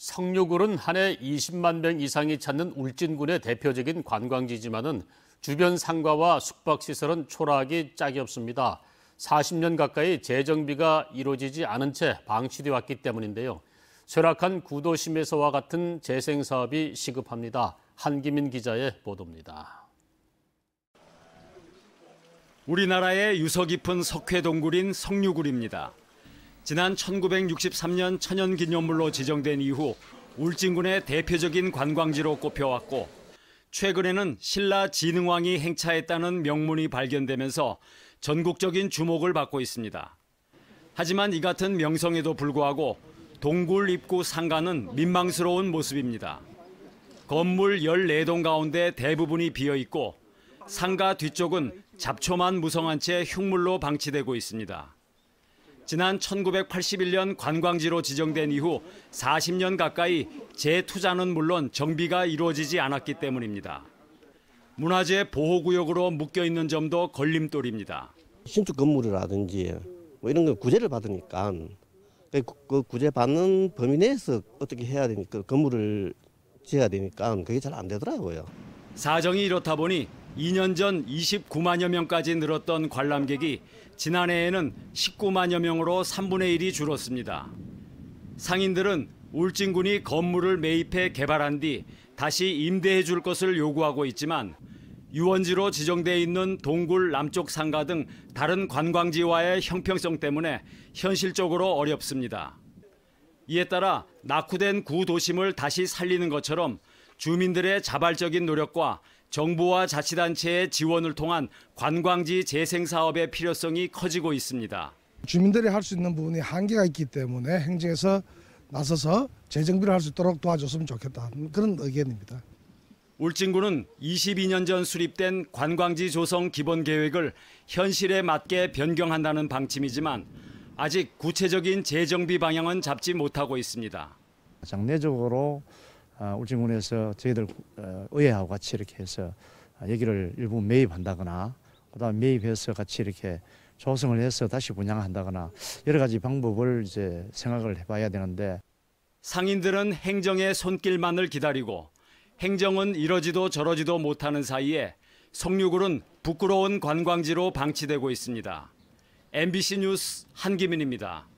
성류굴은 한 해 20만 명 이상이 찾는 울진군의 대표적인 관광지지만은 주변 상가와 숙박시설은 초라하기 짝이 없습니다. 40년 가까이 재정비가 이루어지지 않은 채 방치돼 왔기 때문인데요. 쇠락한 구도심에서와 같은 재생 사업이 시급합니다. 한기민 기자의 보도입니다. 우리나라의 유서 깊은 석회 동굴인 성류굴입니다. 지난 1963년 천연기념물로 지정된 이후 울진군의 대표적인 관광지로 꼽혀왔고 최근에는 신라 진흥왕이 행차했다는 명문이 발견되면서 전국적인 주목을 받고 있습니다. 하지만 이 같은 명성에도 불구하고 동굴 입구 상가는 민망스러운 모습입니다. 건물 14동 가운데 대부분이 비어 있고 상가 뒤쪽은 잡초만 무성한 채 흉물로 방치되고 있습니다. 지난 1981년 관광지로 지정된 이후 40년 가까이 재투자는 물론 정비가 이루어지지 않았기 때문입니다. 문화재 보호구역으로 묶여 있는 점도 걸림돌입니다. 신축 건물이라든지 뭐 이런 거 구제를 받으니까 그, 그 구제 받는 범위 내에서 어떻게 해야 되니까 건물을 지어야 되니까 그게 잘 안 되더라고요. 사정이 이렇다 보니 2년 전 29만여 명까지 늘었던 관람객이 지난해에는 19만여 명으로 3분의 1이 줄었습니다. 상인들은 울진군이 건물을 매입해 개발한 뒤 다시 임대해 줄 것을 요구하고 있지만 유원지로 지정돼 있는 동굴 남쪽 상가 등 다른 관광지와의 형평성 때문에 현실적으로 어렵습니다. 이에 따라 낙후된 구도심을 다시 살리는 것처럼 주민들의 자발적인 노력과 정부와 자치단체의 지원을 통한 관광지 재생 사업의 필요성이 커지고 있습니다. 주민들이 할 수 있는 부분이 한계가 있기 때문에 행정에서 나서서 재정비를 할 수 있도록 도와줬으면 좋겠다 그런 의견입니다. 울진군은 22년 전 수립된 관광지 조성 기본 계획을 현실에 맞게 변경한다는 방침이지만 아직 구체적인 재정비 방향은 잡지 못하고 있습니다. 장례적으로 아, 울진군에서 저희들 어, 의회하고 같이 이렇게 해서 여기를 일부 매입한다거나 그다음 매입해서 같이 이렇게 조성을 해서 다시 분양한다거나 여러 가지 방법을 이제 생각을 해봐야 되는데 상인들은 행정의 손길만을 기다리고 행정은 이러지도 저러지도 못하는 사이에 성류굴은 부끄러운 관광지로 방치되고 있습니다. MBC 뉴스 한기민입니다.